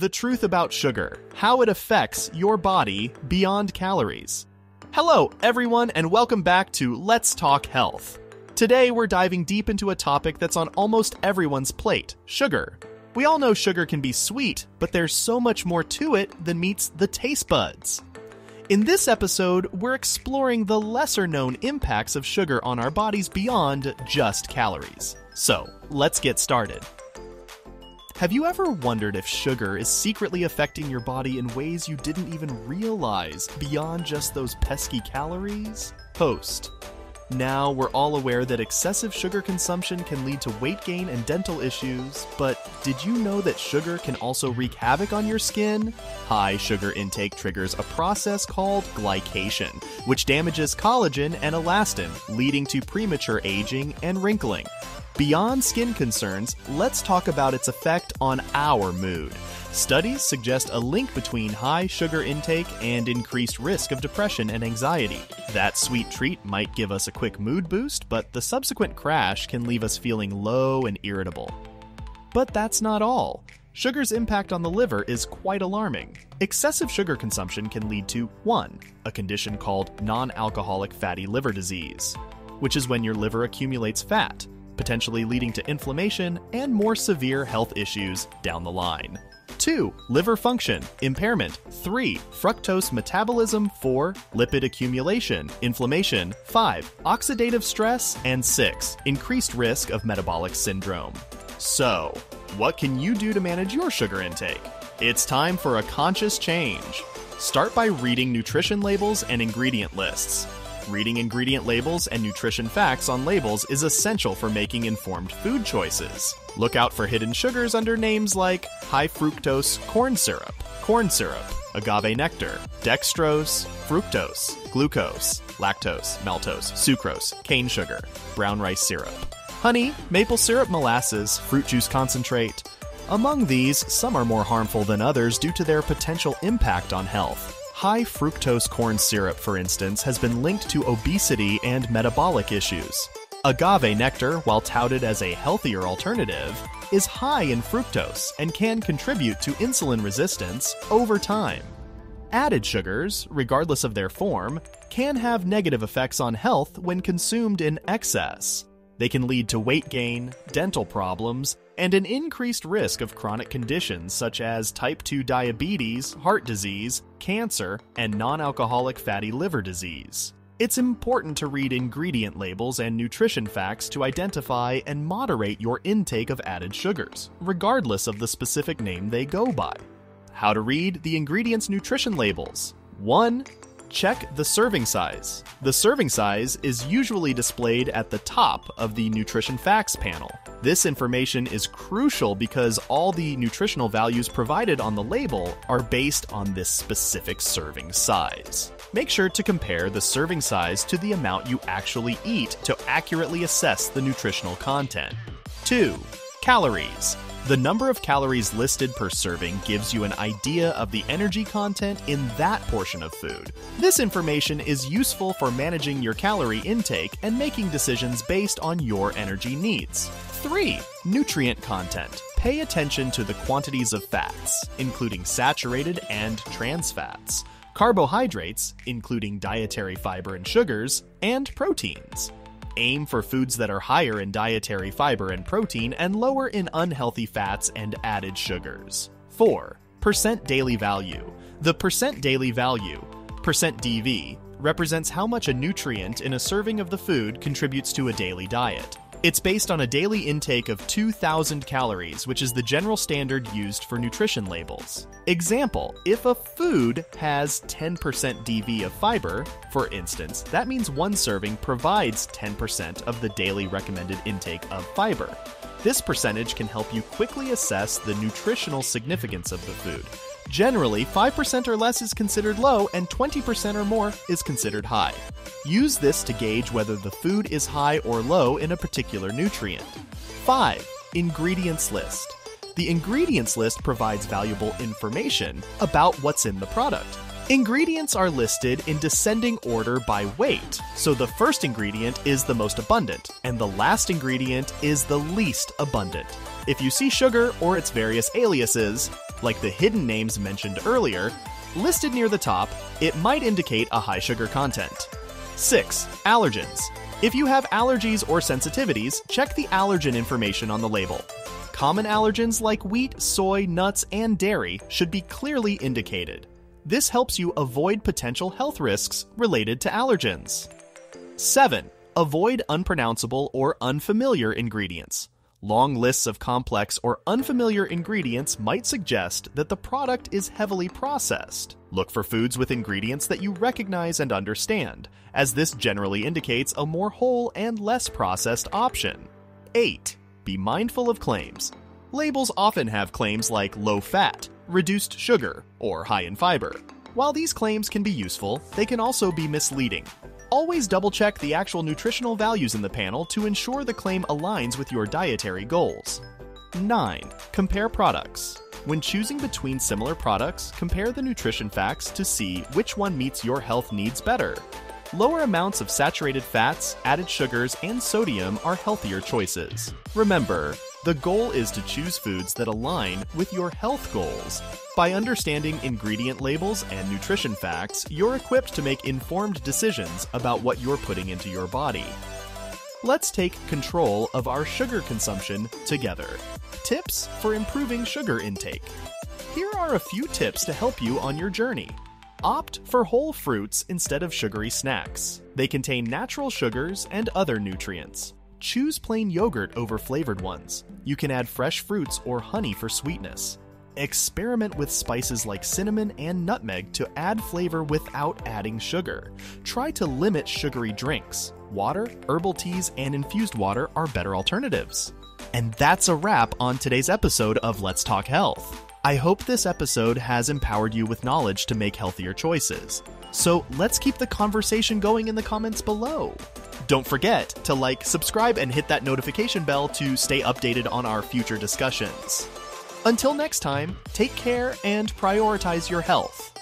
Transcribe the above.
the truth about sugar, how it affects your body beyond calories. Hello, everyone, and welcome back to Let's Talk Health. Today, we're diving deep into a topic that's on almost everyone's plate sugar. We all know sugar can be sweet, but there's so much more to it than meets the taste buds. In this episode, we're exploring the lesser known impacts of sugar on our bodies beyond just calories. So, let's get started. Have you ever wondered if sugar is secretly affecting your body in ways you didn't even realize beyond just those pesky calories? Host. Now, we're all aware that excessive sugar consumption can lead to weight gain and dental issues, but did you know that sugar can also wreak havoc on your skin? High sugar intake triggers a process called glycation, which damages collagen and elastin, leading to premature aging and wrinkling. Beyond skin concerns, let's talk about its effect on our mood. Studies suggest a link between high sugar intake and increased risk of depression and anxiety. That sweet treat might give us a quick mood boost, but the subsequent crash can leave us feeling low and irritable. But that's not all. Sugar's impact on the liver is quite alarming. Excessive sugar consumption can lead to 1. A condition called non alcoholic fatty liver disease, which is when your liver accumulates fat potentially leading to inflammation and more severe health issues down the line. 2. Liver function, impairment. 3. Fructose metabolism. 4. Lipid accumulation, inflammation. 5. Oxidative stress. And 6. Increased risk of metabolic syndrome. So, what can you do to manage your sugar intake? It's time for a conscious change. Start by reading nutrition labels and ingredient lists. Reading ingredient labels and nutrition facts on labels is essential for making informed food choices. Look out for hidden sugars under names like high fructose corn syrup, corn syrup, agave nectar, dextrose, fructose, glucose, lactose, maltose, sucrose, cane sugar, brown rice syrup, honey, maple syrup molasses, fruit juice concentrate. Among these, some are more harmful than others due to their potential impact on health. High fructose corn syrup, for instance, has been linked to obesity and metabolic issues. Agave nectar, while touted as a healthier alternative, is high in fructose and can contribute to insulin resistance over time. Added sugars, regardless of their form, can have negative effects on health when consumed in excess. They can lead to weight gain, dental problems, and an increased risk of chronic conditions such as type 2 diabetes, heart disease, cancer, and non alcoholic fatty liver disease. It's important to read ingredient labels and nutrition facts to identify and moderate your intake of added sugars, regardless of the specific name they go by. How to read the ingredients nutrition labels. 1. Check the serving size. The serving size is usually displayed at the top of the nutrition facts panel. This information is crucial because all the nutritional values provided on the label are based on this specific serving size. Make sure to compare the serving size to the amount you actually eat to accurately assess the nutritional content. 2. Calories. The number of calories listed per serving gives you an idea of the energy content in that portion of food. This information is useful for managing your calorie intake and making decisions based on your energy needs. 3. Nutrient content. Pay attention to the quantities of fats, including saturated and trans fats, carbohydrates, including dietary fiber and sugars, and proteins. Aim for foods that are higher in dietary fiber and protein and lower in unhealthy fats and added sugars. 4. Percent daily value. The percent daily value, percent DV, represents how much a nutrient in a serving of the food contributes to a daily diet. It's based on a daily intake of 2,000 calories, which is the general standard used for nutrition labels. Example If a food has 10% DV of fiber, for instance, that means one serving provides 10% of the daily recommended intake of fiber. This percentage can help you quickly assess the nutritional significance of the food. Generally, 5% or less is considered low, and 20% or more is considered high. Use this to gauge whether the food is high or low in a particular nutrient. 5. Ingredients list. The ingredients list provides valuable information about what's in the product. Ingredients are listed in descending order by weight, so the first ingredient is the most abundant, and the last ingredient is the least abundant. If you see sugar or its various aliases, like the hidden names mentioned earlier, listed near the top, it might indicate a high sugar content. 6. Allergens. If you have allergies or sensitivities, check the allergen information on the label. Common allergens like wheat, soy, nuts, and dairy should be clearly indicated. This helps you avoid potential health risks related to allergens. 7. Avoid unpronounceable or unfamiliar ingredients. Long lists of complex or unfamiliar ingredients might suggest that the product is heavily processed. Look for foods with ingredients that you recognize and understand, as this generally indicates a more whole and less processed option. 8. Be mindful of claims. Labels often have claims like low fat, reduced sugar, or high in fiber. While these claims can be useful, they can also be misleading. Always double check the actual nutritional values in the panel to ensure the claim aligns with your dietary goals. 9. Compare products. When choosing between similar products, compare the nutrition facts to see which one meets your health needs better. Lower amounts of saturated fats, added sugars, and sodium are healthier choices. Remember, the goal is to choose foods that align with your health goals. By understanding ingredient labels and nutrition facts, you're equipped to make informed decisions about what you're putting into your body. Let's take control of our sugar consumption together. Tips for improving sugar intake. Here are a few tips to help you on your journey. Opt for whole fruits instead of sugary snacks. They contain natural sugars and other nutrients. Choose plain yogurt over flavored ones. You can add fresh fruits or honey for sweetness. Experiment with spices like cinnamon and nutmeg to add flavor without adding sugar. Try to limit sugary drinks. Water, herbal teas, and infused water are better alternatives. And that's a wrap on today's episode of Let's Talk Health. I hope this episode has empowered you with knowledge to make healthier choices. So let's keep the conversation going in the comments below. Don't forget to like, subscribe, and hit that notification bell to stay updated on our future discussions. Until next time, take care and prioritize your health.